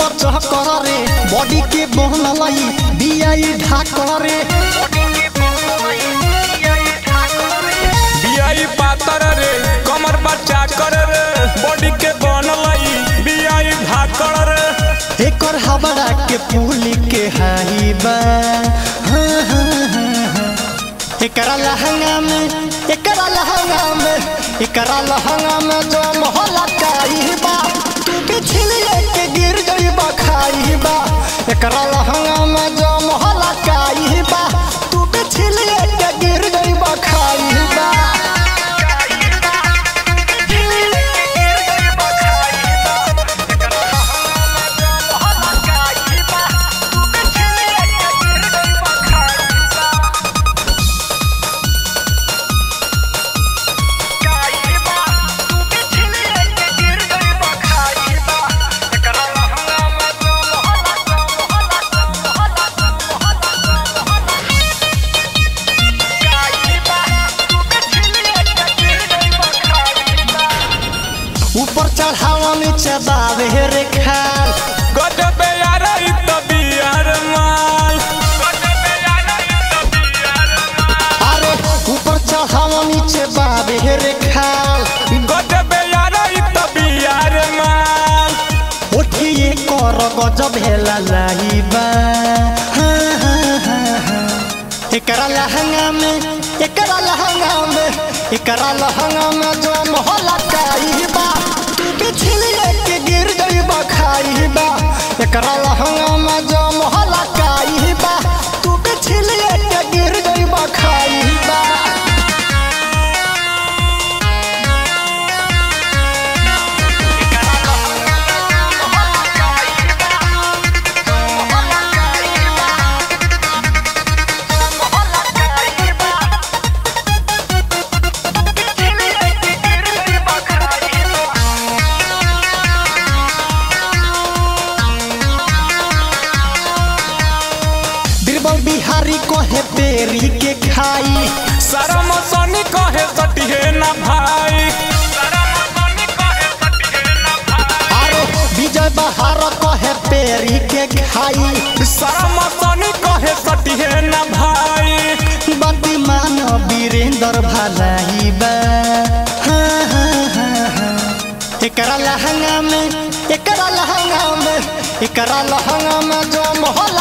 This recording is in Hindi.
चहकर रे बॉडी के बनलई बियाई ढाकर रे बियाई पातर रे कमर बच्चा कर रे बॉडी के बनलई बियाई धाकर रे एकर हबड़ा के पुली के हाई बा हाँ, हाँ। एकरा लहंगा में एकरा लहंगा में एकरा लहंगा में जो मोहला काई बा तू के छिलिए एकरा हंगामा जम जो उठिए गजब लाइबा। एकरा लहंगा में एकरा लहंगा में एकरा लहंगा जो मोहला कहे के खाई। शरम सनी कहे सटिहे ना भाई। आरो विजय बहार कहे पेरी के खाई। शरम सनी कहे सटिहे ना भाई। बती मान वीरेंद्र भलाई बा। हाँ, हाँ, हाँ, हाँ। एकरा लहंगा में एकरा लहंगा में एकरा लहंगा में जो मोहला